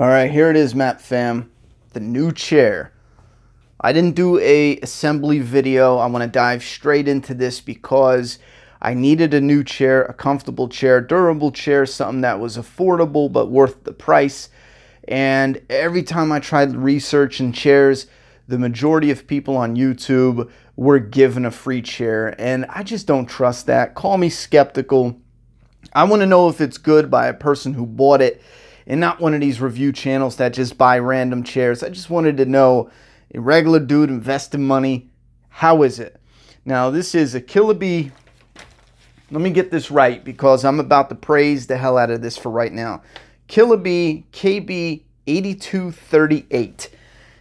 All right, here it is, Map Fam. The new chair. I didn't do a assembly video. I want to dive straight into this because I needed a new chair, a comfortable chair, durable chair, something that was affordable but worth the price. And every time I tried researching chairs, the majority of people on YouTube were given a free chair. And I just don't trust that. Call me skeptical. I want to know if it's good by a person who bought it and not one of these review channels that just buy random chairs. I just wanted to know a regular dude investing money, how is it? Now, this is a Killabee. Let me get this right because I'm about to praise the hell out of this for right now. Killabee KB8238.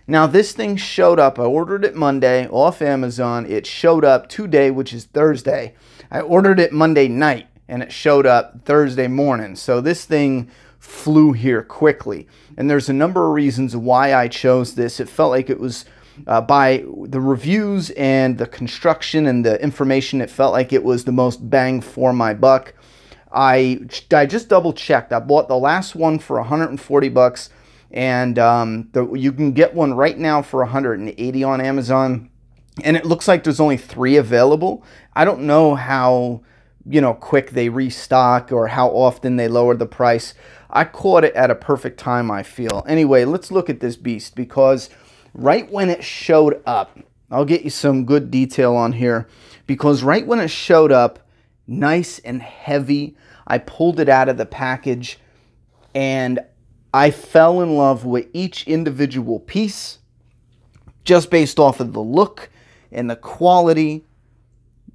Now, this thing showed up. I ordered it Monday off Amazon. It showed up today, which is Thursday. I ordered it Monday night and it showed up Thursday morning. So this thing flew here quickly. And there's a number of reasons why I chose this. It felt like it was uh, by the reviews and the construction and the information, it felt like it was the most bang for my buck. I, I just double checked. I bought the last one for 140 bucks, and um, the, you can get one right now for 180 on Amazon. And it looks like there's only three available. I don't know how you know quick they restock or how often they lower the price. I caught it at a perfect time, I feel. Anyway, let's look at this beast because right when it showed up, I'll get you some good detail on here because right when it showed up, nice and heavy, I pulled it out of the package and I fell in love with each individual piece just based off of the look and the quality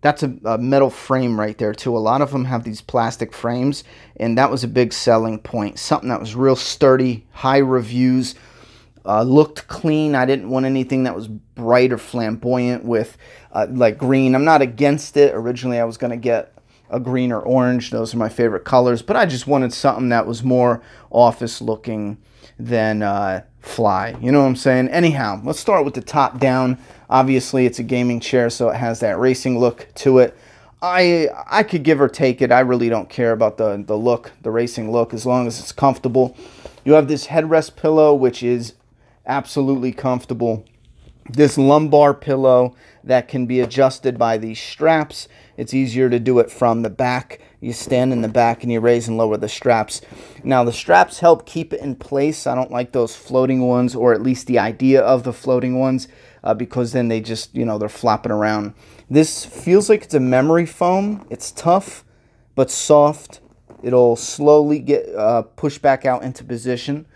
that's a, a, metal frame right there too. A lot of them have these plastic frames, and that was a big selling point. Something that was real sturdy, high reviews, uh, looked clean. I didn't want anything that was bright or flamboyant with uh, like green. I'm not against it. Originally, I was going to get a green or orange. Those are my favorite colors, but I just wanted something that was more office looking than uh, fly. You know what I'm saying? Anyhow, let's start with the top down. Obviously, it's a gaming chair, so it has that racing look to it. I I could give or take it. I really don't care about the, the look, the racing look, as long as it's comfortable. You have this headrest pillow, which is absolutely comfortable. This lumbar pillow that can be adjusted by these straps. It's easier to do it from the back you stand in the back and you raise and lower the straps. Now the straps help keep it in place. I don't like those floating ones or at least the idea of the floating ones uh, because then they just, you know, they're flopping around. This feels like it's a memory foam. It's tough but soft. It'll slowly get uh, pushed back out into position.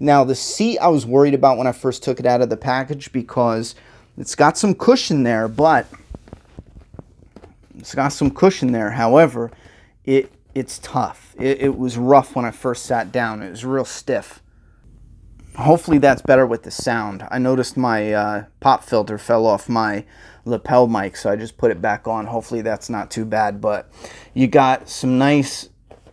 Now the seat I was worried about when I first took it out of the package because it's got some cushion there, but it's got some cushion there. However, it it's tough. It, it was rough when I first sat down. It was real stiff. Hopefully that's better with the sound. I noticed my uh, pop filter fell off my lapel mic, so I just put it back on. Hopefully that's not too bad, but you got some nice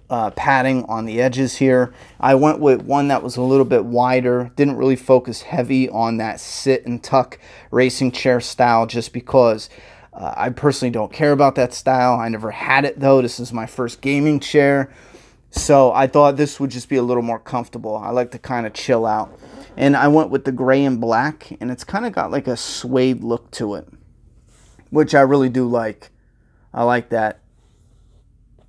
uh, padding on the edges here. I went with one that was a little bit wider, didn't really focus heavy on that sit and tuck racing chair style just because uh, I personally don't care about that style. I never had it though. This is my first gaming chair. So I thought this would just be a little more comfortable. I like to kind of chill out. And I went with the gray and black, and it's kind of got like a suede look to it, which I really do like. I like that.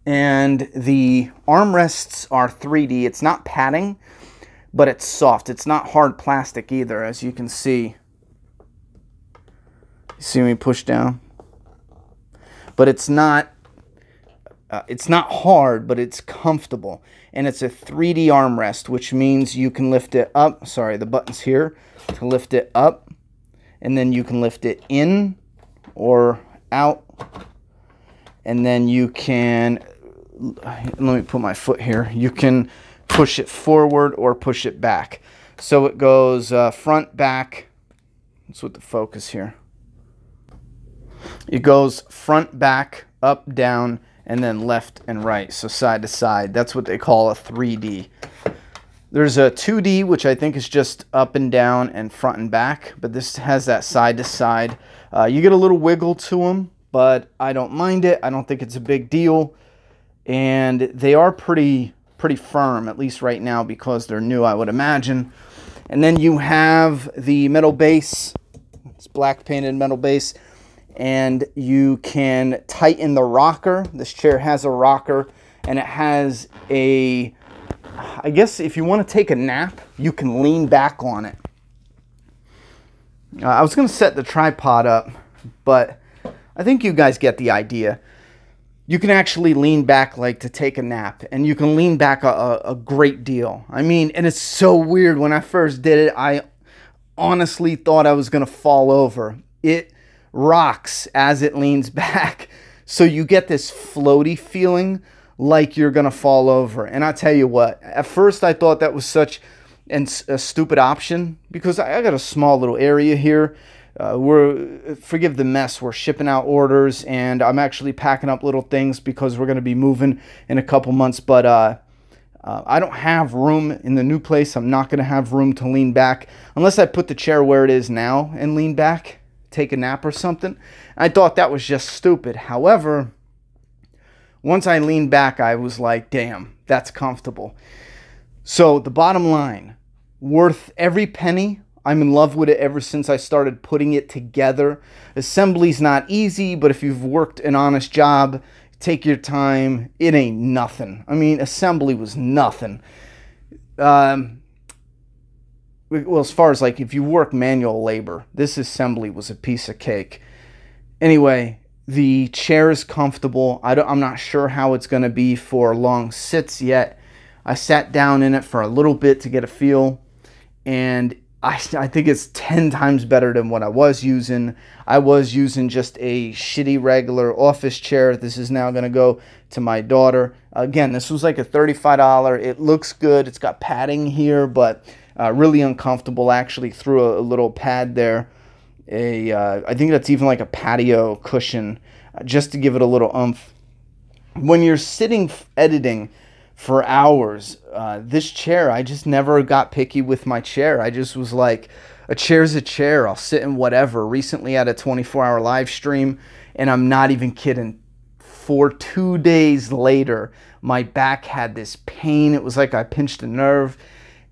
And the armrests are 3D. It's not padding, but it's soft. It's not hard plastic either, as you can see. See me push down? but it's not uh, it's not hard, but it's comfortable. And it's a 3D armrest, which means you can lift it up. Sorry, the button's here to lift it up. And then you can lift it in or out. And then you can, let me put my foot here. You can push it forward or push it back. So it goes uh, front, back. That's with the focus here. It goes front, back, up, down, and then left and right, so side to side. That's what they call a 3D. There's a 2D, which I think is just up and down and front and back, but this has that side to side. Uh, you get a little wiggle to them, but I don't mind it. I don't think it's a big deal. And they are pretty pretty firm, at least right now because they're new, I would imagine. And then you have the metal base. It's black painted metal base. And you can tighten the rocker. This chair has a rocker and it has a, I guess if you want to take a nap, you can lean back on it. Uh, I was going to set the tripod up, but I think you guys get the idea. You can actually lean back like to take a nap, and you can lean back a, a, great deal. I mean, and it's so weird. When I first did it, I honestly thought I was going to fall over. It rocks as it leans back. So you get this floaty feeling like you're going to fall over. And I tell you what, at first I thought that was such and a stupid option because I got a small little area here. Uh, we're forgive the mess. We're shipping out orders, and I'm actually packing up little things because we're going to be moving in a couple months. But uh, uh, I don't have room in the new place. I'm not going to have room to lean back unless I put the chair where it is now and lean back, take a nap or something. I thought that was just stupid. However, once I leaned back, I was like, "Damn, that's comfortable." So the bottom line worth every penny. I'm in love with it ever since I started putting it together. Assembly's not easy, but if you've worked an honest job, take your time. It ain't nothing. I mean, assembly was nothing. Um, well, as far as like if you work manual labor, this assembly was a piece of cake. Anyway, the chair is comfortable. I don't, I'm not sure how it's going to be for long sits yet. I sat down in it for a little bit to get a feel and I, I think it's 10 times better than what I was using. I was using just a shitty regular office chair. This is now going to go to my daughter. Again, this was like a $35. It looks good. It's got padding here, but uh, really uncomfortable. Actually, threw a, a little pad there. A, uh, I think that's even like a patio cushion uh, just to give it a little umph. When you're sitting editing, for hours. Uh, this chair, I just never got picky with my chair. I just was like, a chair's a chair. I'll sit in whatever. Recently, at a 24 hour live stream, and I'm not even kidding. For two days later, my back had this pain. It was like I pinched a nerve.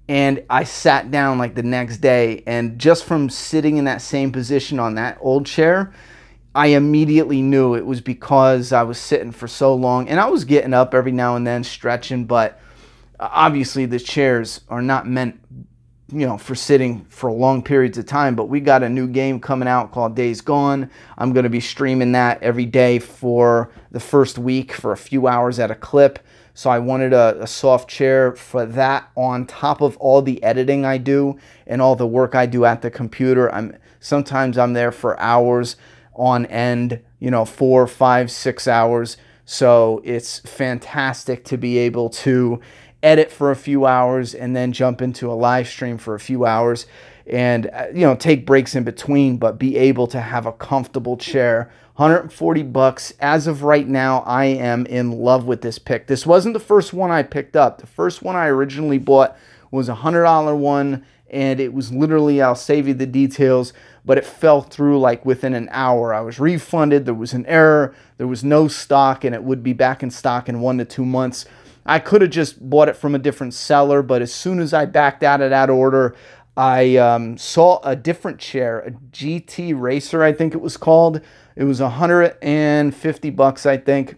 And I sat down like the next day, and just from sitting in that same position on that old chair, I immediately knew it was because I was sitting for so long and I was getting up every now and then stretching, but obviously the chairs are not meant you know for sitting for long periods of time but we got a new game coming out called days gone. I'm going to be streaming that every day for the first week for a few hours at a clip. So i wanted a, a, soft chair for that on top of all the editing i do and all the work i do at the computer. I'm sometimes i'm there for hours on end, you know, four, five, six hours. So it's fantastic to be able to edit for a few hours and then jump into a live stream for a few hours and uh, you know take breaks in between but be able to have a comfortable chair. 140 bucks. As of right now i am in love with this pick. This wasn't the first one i picked up. The first one i originally bought was a hundred dollar one and it was literally i'll save you the details but it fell through like within an hour. I was refunded. There was an error. There was no stock, and it would be back in stock in one to two months. I could have just bought it from a different seller, but as soon as I backed out of that order, I um, saw a different chair, a GT Racer, I think it was called. It was 150 bucks, I think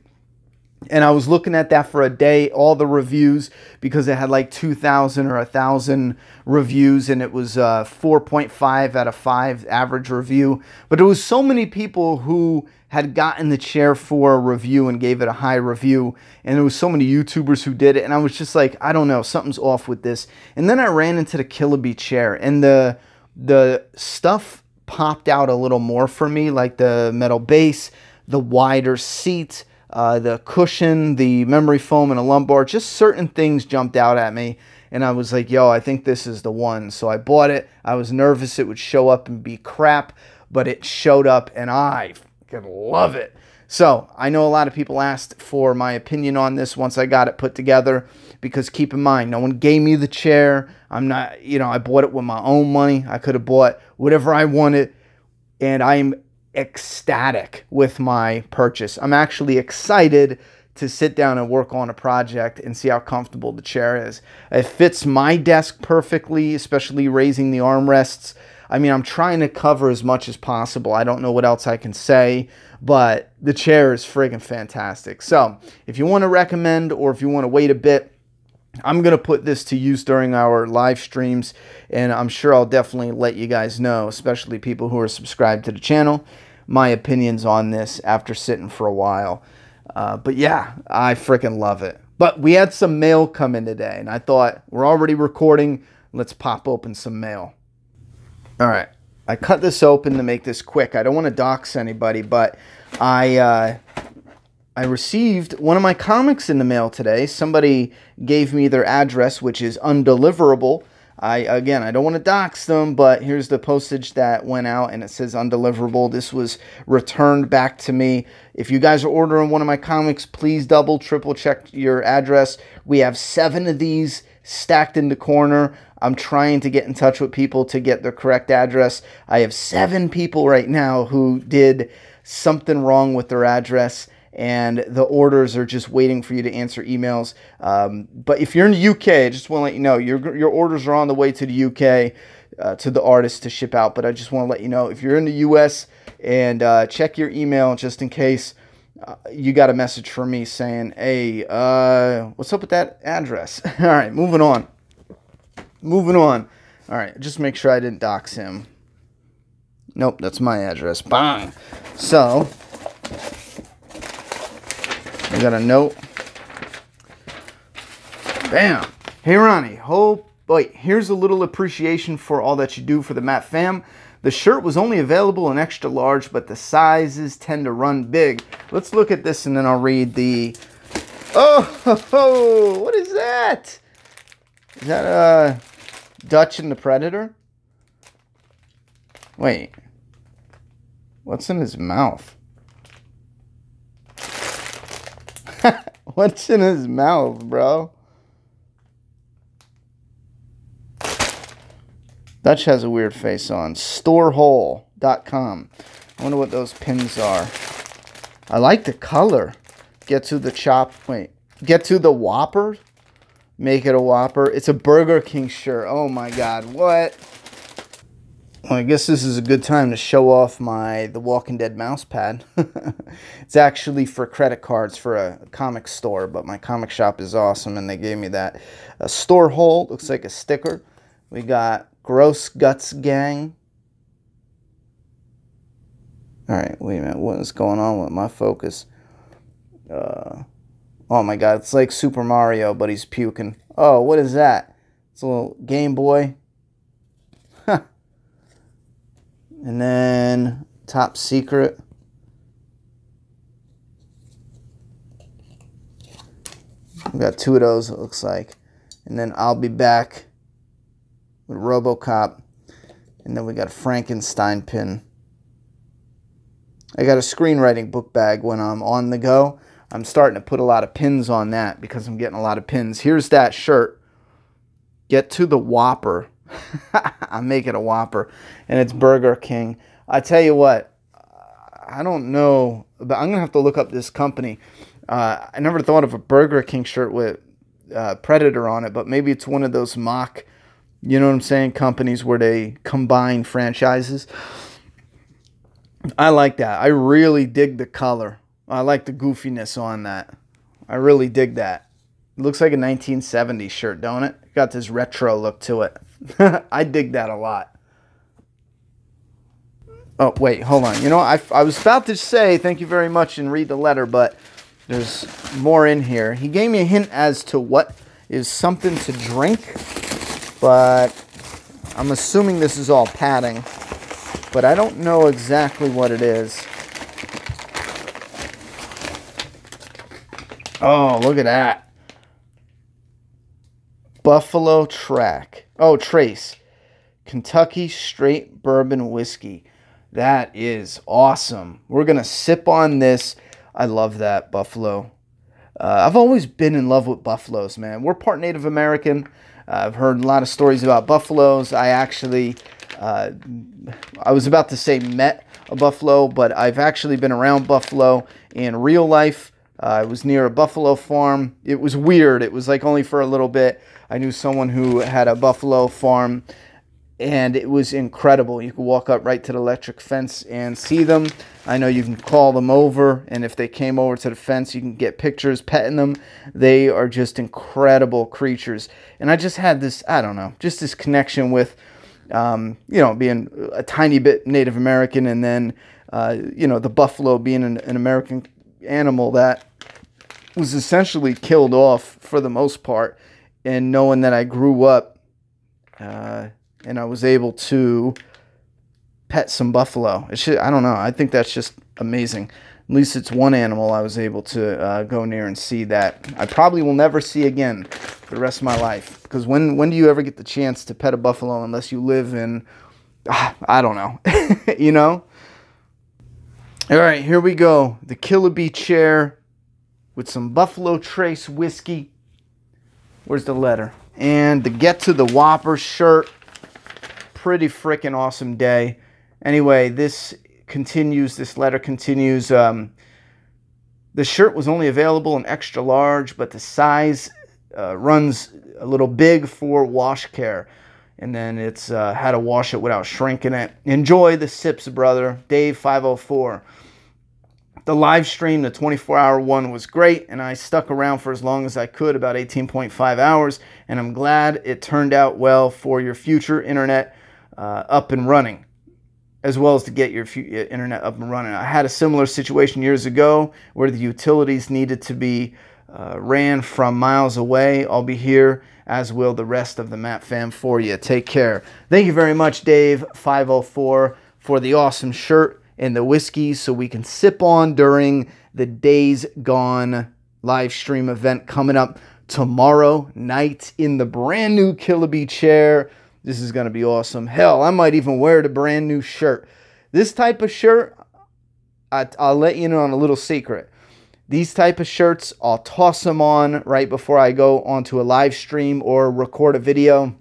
and I was looking at that for a day, all the reviews, because it had like 2,000 or 1,000 reviews, and it was uh, 4.5 out of 5 average review. But there was so many people who had gotten the chair for a review and gave it a high review, and there was so many YouTubers who did it, and I was just like, I don't know, something's off with this. And then I ran into the Killabee chair, and the the stuff popped out a little more for me, like the metal base, the wider seat uh, the cushion, the memory foam, and a lumbar. Just certain things jumped out at me. And I was like, yo, I think this is the one. So I bought it. I was nervous it would show up and be crap, but it showed up and I fucking love it. So I know a lot of people asked for my opinion on this once I got it put together because keep in mind, no one gave me the chair. I'm not, you know, I bought it with my own money. I could have bought whatever I wanted. And I'm ecstatic with my purchase. I'm actually excited to sit down and work on a project and see how comfortable the chair is. It fits my desk perfectly, especially raising the armrests. I mean, I'm trying to cover as much as possible. I don't know what else I can say, but the chair is friggin' fantastic. So, if you want to recommend or if you want to wait a bit, I'm going to put this to use during our live streams, and I'm sure I'll definitely let you guys know, especially people who are subscribed to the channel, my opinions on this after sitting for a while. Uh, but yeah, I freaking love it. But we had some mail come in today, and I thought we're already recording. Let's pop open some mail. All right. I cut this open to make this quick. I don't want to dox anybody, but I uh, I received one of my comics in the mail today. Somebody gave me their address, which is undeliverable. I again, I don't want to dox them, but here's the postage that went out and it says undeliverable. This was returned back to me. If you guys are ordering one of my comics, please double, triple check your address. We have seven of these stacked in the corner. I'm trying to get in touch with people to get the correct address. I have seven people right now who did something wrong with their address and the orders are just waiting for you to answer emails. Um, but if you're in the UK, I just want to let you know your, your orders are on the way to the UK uh, to the artist to ship out. But I just want to let you know if you're in the US and uh, check your email just in case uh, you got a message from me saying, hey, uh, what's up with that address? All right, moving on. Moving on. All right, just make sure I didn't dox him. Nope, that's my address. Bang. So, Got a note. Bam. Hey, Ronny. Hope. Wait, here's a little appreciation for all that you do for the Map fam. The shirt was only available in extra large, but the sizes tend to run big. Let's look at this and then I'll read the... Oh, ho, ho, what is that? Is that uh, Dutch and the Predator? Wait. What's in his mouth? What's in his mouth, bro? Dutch has a weird face on. Storehole.com. I wonder what those pins are. I like the color. Get to the chop. Wait. Get to the Whopper. Make it a Whopper. It's a Burger King shirt. Oh my God. What? Well, I guess this is a good time to show off my The Walking Dead mouse pad. it's actually for credit cards for a comic store, but my comic shop is awesome and they gave me that. A store hole, looks like a sticker. We got Gross Guts Gang. Alright, wait a minute. What is going on with my focus? Uh, oh my god, it's like Super Mario, but he's puking. Oh, what is that? It's a little Game Boy. And then top secret. We got two of those, it looks like. And then I'll be back with Robocop. And then we got a Frankenstein pin. I got a screenwriting book bag when I'm on the go. I'm starting to put a lot of pins on that because I'm getting a lot of pins. Here's that shirt. Get to the Whopper. I'm making a Whopper, and it's Burger King. I tell you what, I don't know, but I'm gonna have to look up this company. Uh, I never thought of a Burger King shirt with uh, Predator on it, but maybe it's one of those mock, you know what I'm saying, companies where they combine franchises. I like that. I really dig the color. I like the goofiness on that. I really dig that. It looks like a 1970s shirt, don't it? Got this retro look to it. I dig that a lot. Oh, wait, hold on. You know, I, I was about to say thank you very much and read the letter, but there's more in here. He gave me a hint as to what is something to drink, but I'm assuming this is all padding, but I don't know exactly what it is. Oh, look at that. Buffalo Track. Oh, Trace. Kentucky Straight Bourbon Whiskey. That is awesome. We're going to sip on this. I love that Buffalo. Uh, I've always been in love with buffaloes, man. We're part Native American. Uh, I've heard a lot of stories about buffaloes. I actually, uh, I was about to say met a buffalo, but I've actually been around buffalo in real life Uh, I was near a buffalo farm. It was weird. It was like only for a little bit. I knew someone who had a buffalo farm, and it was incredible. You could walk up right to the electric fence and see them. I know you can call them over, and if they came over to the fence, you can get pictures petting them. They are just incredible creatures. And I just had this, I don't know, just this connection with, um, you know, being a tiny bit Native American and then, uh, you know, the buffalo being an, an American animal that was essentially killed off for the most part. And knowing that I grew up uh, and I was able to pet some buffalo, I don't know. I think that's just amazing. At least it's one animal I was able to uh, go near and see that I probably will never see again for the rest of my life. Because when when do you ever get the chance to pet a buffalo unless you live in, ah, I don't know, you know? All right, here we go. The Killabee chair with some Buffalo Trace whiskey. Where's the letter? And the Get to the Whopper shirt. Pretty freaking awesome day. Anyway, this continues, this letter continues. Um, the shirt was only available in extra large, but the size uh, runs a little big for wash care. And then it's uh, how to wash it without shrinking it. Enjoy the sips, brother. Dave 504 the live stream, the 24 hour one was great, and I stuck around for as long as I could, about 18.5 hours, and I'm glad it turned out well for your future internet uh, up and running, as well as to get your internet up and running. I had a similar situation years ago where the utilities needed to be uh, ran from miles away. I'll be here, as will the rest of the Map fam for you. Take care. Thank you very much, Dave504, for the awesome shirt and the whiskey so we can sip on during the Days Gone live stream event coming up tomorrow night in the brand new Killabee chair. This is going to be awesome. Hell, I might even wear the brand new shirt. This type of shirt, I, will let you know on a little secret. These type of shirts, I'll toss them on right before I go onto a live stream or record a video.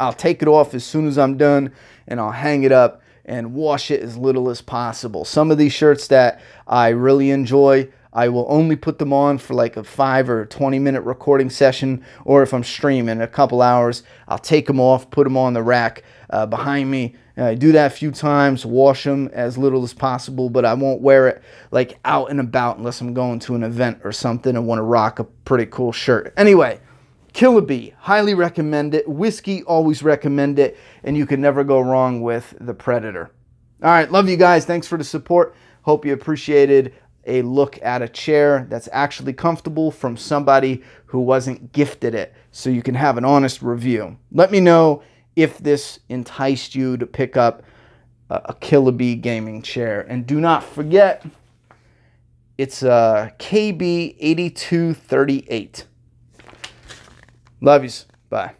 I'll take it off as soon as I'm done and I'll hang it up and wash it as little as possible. Some of these shirts that I really enjoy, I will only put them on for like a 5 or 20 minute recording session, or if I'm streaming a couple hours, I'll take them off, put them on the rack uh, behind me. I do that a few times, wash them as little as possible, but I won't wear it like out and about unless I'm going to an event or something and want to rock a pretty cool shirt. Anyway, Killabee, highly recommend it. Whiskey, always recommend it. And you can never go wrong with the Predator. All right, love you guys. Thanks for the support. Hope you appreciated a look at a chair that's actually comfortable from somebody who wasn't gifted it so you can have an honest review. Let me know if this enticed you to pick up a Killabee gaming chair. And do not forget, it's uh, a KB8238. Love yous. Bye.